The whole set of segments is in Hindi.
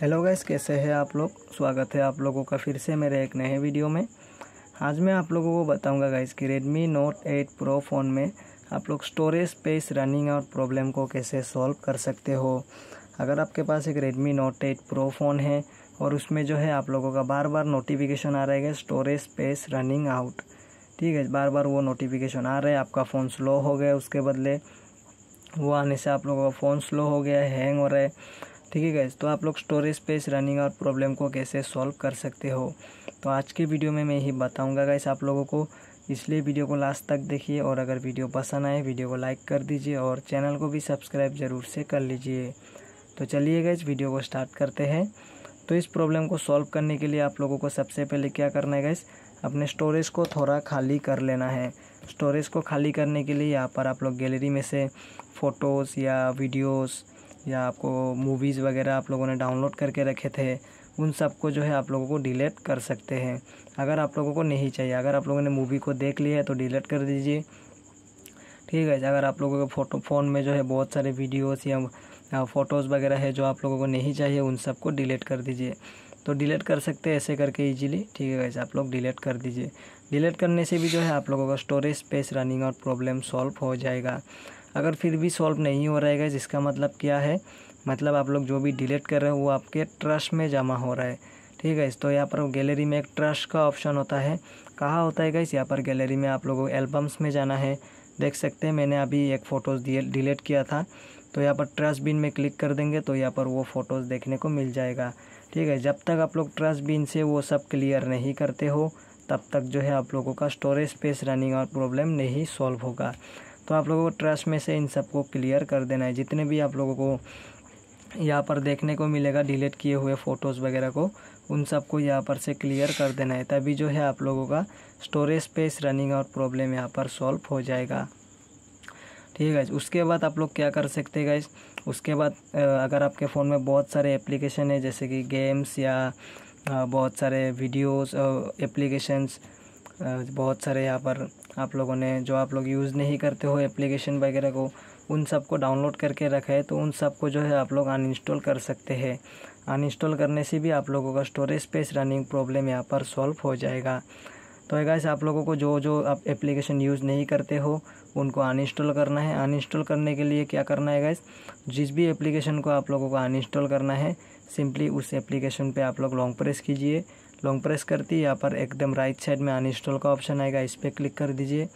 हेलो गैस कैसे हैं आप लोग? स्वागत है आप लोगों का फिर से मेरे एक नए वीडियो में। आज मैं आप लोगों को बताऊँगा गाइस कि Redmi Note 8 Pro फ़ोन में आप लोग storage space running out problem को कैसे सॉल्व कर सकते हो। अगर आपके पास एक Redmi Note 8 Pro फ़ोन है और उसमें जो है आप लोगों का बार बार नोटिफिकेशन आ रहा है स्टोरेज स्पेस रनिंग आउट ठीक है बार बार वो नोटिफिकेशन आ रहा है, आपका फ़ोन स्लो हो गया, उसके बदले वो आने से आप लोगों का फ़ोन स्लो हो गया हैंग हो रहा है। ठीक है गैस तो आप लोग storage space running out problem को कैसे सॉल्व कर सकते हो? तो आज के वीडियो में मैं यही बताऊँगा गैस आप लोगों को। इसलिए वीडियो को लास्ट तक देखिए और अगर वीडियो पसंद आए वीडियो को लाइक कर दीजिए और चैनल को भी सब्सक्राइब ज़रूर से कर लीजिए। तो चलिए गैस वीडियो को स्टार्ट करते हैं। तो इस प्रॉब्लम को सॉल्व करने के लिए आप लोगों को सबसे पहले क्या करना है गैस अपने स्टोरेज को थोड़ा खाली कर लेना है। स्टोरेज को खाली करने के लिए यहाँ पर आप लोग गैलरी में से फ़ोटोज़ या वीडियोज़ या आपको मूवीज़ वगैरह आप लोगों ने डाउनलोड करके रखे थे, उन सबको जो है आप लोगों को डिलीट कर सकते हैं। अगर आप लोगों को नहीं चाहिए, अगर आप लोगों ने मूवी को देख लिया है तो डिलीट कर दीजिए। ठीक है, अगर आप लोगों के फ़ोटो फ़ोन में जो है बहुत सारे वीडियोस या फ़ोटोज़ वगैरह है जो आप लोगों को नहीं चाहिए, उन सबको डिलीट कर दीजिए। तो डिलीट कर सकते हैं ऐसे करके इजीली ठीक है आप लोग डिलीट कर दीजिए। डिलीट करने से भी जो है आप लोगों का storage space running out problem solve हो जाएगा। अगर फिर भी सॉल्व नहीं हो रहेगा, जिसका मतलब क्या है? मतलब आप लोग जो भी डिलीट कर रहे हो, वो आपके ट्रस्ट में जमा हो रहा है। ठीक है तो यहाँ पर गैलरी में एक ट्रस्ट का ऑप्शन होता है। कहाँ होता है गाइस यहाँ पर गैलरी में आप लोगों को एल्बम्स में जाना है। देख सकते हैं, मैंने अभी एक फ़ोटोज़ डिलीट किया था। तो यहाँ पर ट्रस्ट बिन में क्लिक कर देंगे तो यहाँ पर वो फ़ोटोज़ देखने को मिल जाएगा। ठीक है, जब तक आप लोग ट्रस्ट बिन से वो सब क्लियर नहीं करते हो, तब तक जो है आप लोगों का storage space running out problem नहीं सॉल्व होगा। तो आप लोगों को ट्रस्ट में से इन सबको क्लियर कर देना है। जितने भी आप लोगों को यहाँ पर देखने को मिलेगा डिलीट किए हुए फ़ोटोज़ वगैरह को, उन सबको यहाँ पर से क्लियर कर देना है। तभी जो है आप लोगों का storage space running out problem यहाँ पर सॉल्व हो जाएगा। ठीक है, उसके बाद आप लोग क्या कर सकते हैं उसके बाद अगर आपके फ़ोन में बहुत सारे एप्लीकेशन है, जैसे कि गेम्स या बहुत सारे वीडियोस एप्लीकेशंस बहुत सारे यहाँ पर आप लोगों ने, जो आप लोग यूज़ नहीं करते हो एप्लीकेशन वगैरह को, उन सबको डाउनलोड करके रखा है तो उन सबको जो है आप लोग अनइंस्टॉल कर सकते हैं। अनइंस्टॉल करने से भी आप लोगों का स्टोरेज स्पेस रनिंग प्रॉब्लम यहाँ पर सॉल्व हो जाएगा। तो गाइस आप लोगों को जो जो आप एप्लीकेशन यूज़ नहीं करते हो, उनको अनइंस्टॉल करना है। अनइंस्टॉल करने के लिए क्या करना है गाइस जिस भी एप्लीकेशन को आप लोगों को अनइंस्टॉल करना है सिंपली उस एप्लीकेशन पे आप लोग लॉन्ग प्रेस कीजिए। लॉन्ग प्रेस करती यहाँ पर एकदम राइट साइड में अनइंस्टॉल का ऑप्शन आएगा, इस पर क्लिक कर दीजिए।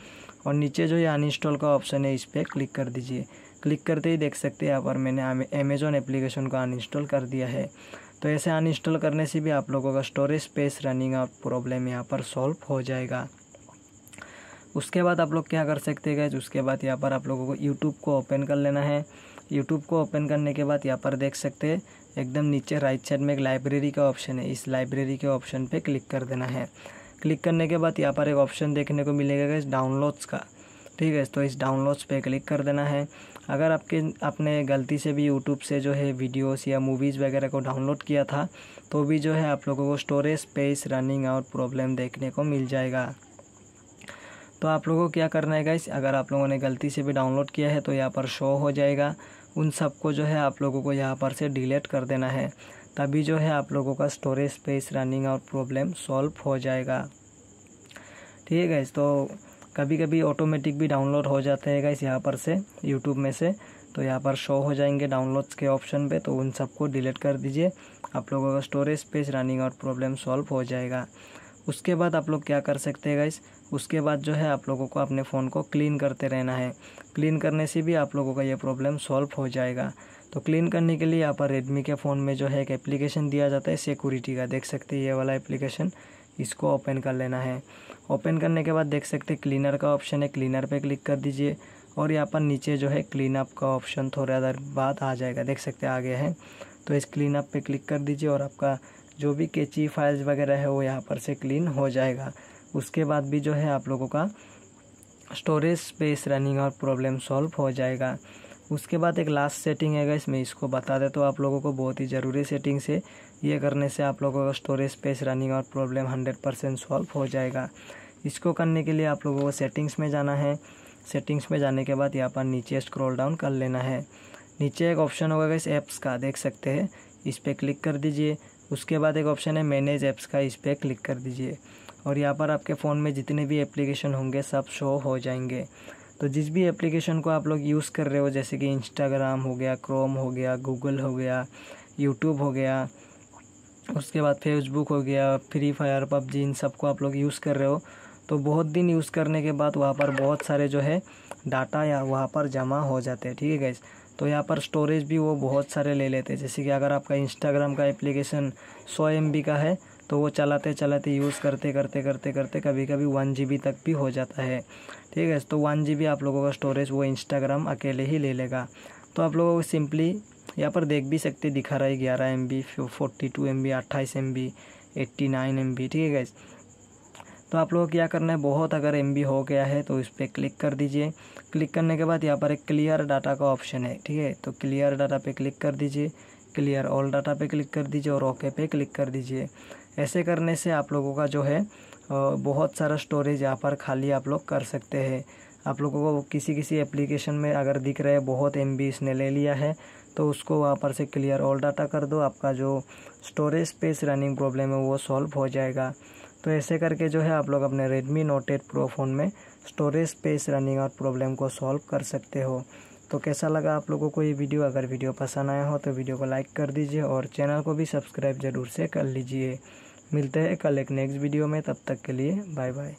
और नीचे जो ये अनइंस्टॉल का ऑप्शन है, इस पर क्लिक कर दीजिए। क्लिक करते ही देख सकते हैं, यहाँ पर मैंने अमेजोन एप्लीकेशन को अनइंस्टॉल कर दिया है। तो ऐसे अनइंस्टॉल करने से भी आप लोगों का storage space running out problem यहाँ पर सॉल्व हो जाएगा। उसके बाद आप लोग क्या कर सकते हैं उसके बाद यहाँ पर आप लोगों को यूट्यूब को ओपन कर लेना है। यूट्यूब को ओपन करने के बाद यहाँ पर देख सकते हैं एकदम नीचे राइट साइड में एक लाइब्रेरी का ऑप्शन है। इस लाइब्रेरी के ऑप्शन पे क्लिक कर देना है। क्लिक करने के बाद यहाँ पर एक ऑप्शन देखने को मिलेगा इस डाउनलोड्स का। ठीक है तो इस डाउनलोड्स पे क्लिक कर देना है। अगर आपके, आपने गलती से भी यूट्यूब से जो है वीडियोस या मूवीज़ वगैरह को डाउनलोड किया था तो भी जो है आप लोगों को storage space running out problem देखने को मिल जाएगा। तो आप लोगों को क्या करना है गाइस अगर आप लोगों ने गलती से भी डाउनलोड किया है तो यहाँ पर शो हो जाएगा। उन सबको जो है आप लोगों को यहाँ पर से डिलीट कर देना है। तभी जो है आप लोगों का storage space running out problem solve हो जाएगा। ठीक है तो कभी कभी ऑटोमेटिक भी डाउनलोड हो जाते हैं गाइस यहाँ पर से यूट्यूब में से। तो यहाँ पर शो हो जाएँगे डाउनलोड्स के ऑप्शन पे तो उन सबको डिलीट कर दीजिए। आप लोगों का storage space running out problem solve हो जाएगा। उसके बाद आप लोग क्या कर सकते हैं गाइस उसके बाद जो है आप लोगों को अपने फ़ोन को क्लीन करते रहना है। क्लीन करने से भी आप लोगों का ये प्रॉब्लम सॉल्व हो जाएगा। तो क्लीन करने के लिए यहाँ पर रेडमी के फ़ोन में जो है एक एप्लीकेशन दिया जाता है सिक्योरिटी का। देख सकते हैं ये वाला एप्लीकेशन, इसको ओपन कर लेना है। ओपन करने के बाद देख सकते क्लीनर का ऑप्शन है। क्लीनर पे क्लिक कर दीजिए और यहाँ पर नीचे जो है क्लीन अप का ऑप्शन थोड़ा देर बाद आ जाएगा। देख सकते आ गया है। तो इस क्लीन अप पे क्लिक कर दीजिए और आपका जो भी केची फाइल्स वगैरह है वो यहाँ पर से क्लीन हो जाएगा। उसके बाद भी जो है आप लोगों का स्टोरेज स्पेस रनिंग और प्रॉब्लम सॉल्व हो जाएगा। उसके बाद एक लास्ट सेटिंग है इसमें इसको बता दे तो आप लोगों को बहुत ही ज़रूरी सेटिंग से। ये करने से आप लोगों का स्टोरेज स्पेस रनिंग और प्रॉब्लम हंड्रेड परसेंट सॉल्व हो जाएगा। इसको करने के लिए आप लोगों को सेटिंग्स में जाना है। सेटिंग्स में जाने के बाद यहाँ पर नीचे स्क्रॉल डाउन कर लेना है। नीचे एक ऑप्शन होगा इस ऐप्स का, देख सकते हैं। इस पर क्लिक कर दीजिए। उसके बाद एक ऑप्शन है मैनेज ऐप्स का, इस पर क्लिक कर दीजिए। और यहाँ पर आपके फ़ोन में जितने भी एप्लीकेशन होंगे सब शो हो जाएँगे। तो जिस भी एप्लीकेशन को आप लोग यूज़ कर रहे हो, जैसे कि इंस्टाग्राम हो गया क्रोम हो गया गूगल हो गया यूट्यूब हो गया, उसके बाद फेसबुक हो गया फ्री फायर पबजी, इन सबको आप लोग यूज़ कर रहे हो तो बहुत दिन यूज़ करने के बाद वहाँ पर बहुत सारे जो है डाटा या वहाँ पर जमा हो जाते हैं, ठीक है गैस तो यहाँ पर स्टोरेज भी वो बहुत सारे ले लेते हैं। जैसे कि अगर आपका इंस्टाग्राम का एप्लीकेशन सौ एम का है तो वो चलाते चलाते यूज़ करते करते करते करते कभी कभी वन जीबी तक भी हो जाता है। ठीक है तो वन जीबी आप लोगों का स्टोरेज वो इंस्टाग्राम अकेले ही ले लेगा। तो आप लोगों को सिंपली यहाँ पर देख भी सकते, दिखा रहा है ग्यारह M B forty two M B अट्ठाईस M B eighty nine M B ठीक है गैस तो आप लोगों को क्या करना है, बहुत अगर एम बी हो गया है तो इस पर क्लिक कर दीजिए। क्लिक करने के बाद यहाँ पर एक क्लियर डाटा का ऑप्शन है, ठीक है? तो क्लियर डाटा पे क्लिक कर दीजिए क्लियर ऑल डाटा पे क्लिक कर दीजिए और ओके पे क्लिक कर दीजिए। ऐसे करने से आप लोगों का जो है बहुत सारा स्टोरेज यहाँ पर खाली आप लोग कर सकते हैं। आप लोगों को किसी किसी एप्लीकेशन में अगर दिख रहे हैं बहुत एमबी इसने ले लिया है तो उसको वहाँ पर से क्लियर ऑल डाटा कर दो। आपका जो स्टोरेज स्पेस रनिंग प्रॉब्लम है, वो सॉल्व हो जाएगा। तो ऐसे करके जो है, आप लोग अपने Redmi Note eight Pro phone में स्टोरेज स्पेस रनिंग और प्रॉब्लम को सॉल्व कर सकते हो। तो कैसा लगा आप लोगों को ये वीडियो? अगर वीडियो पसंद आया हो तो वीडियो को लाइक कर दीजिए और चैनल को भी सब्सक्राइब ज़रूर से कर लीजिए। मिलते हैं कल एक नेक्स्ट वीडियो में तब तक के लिए बाय बाय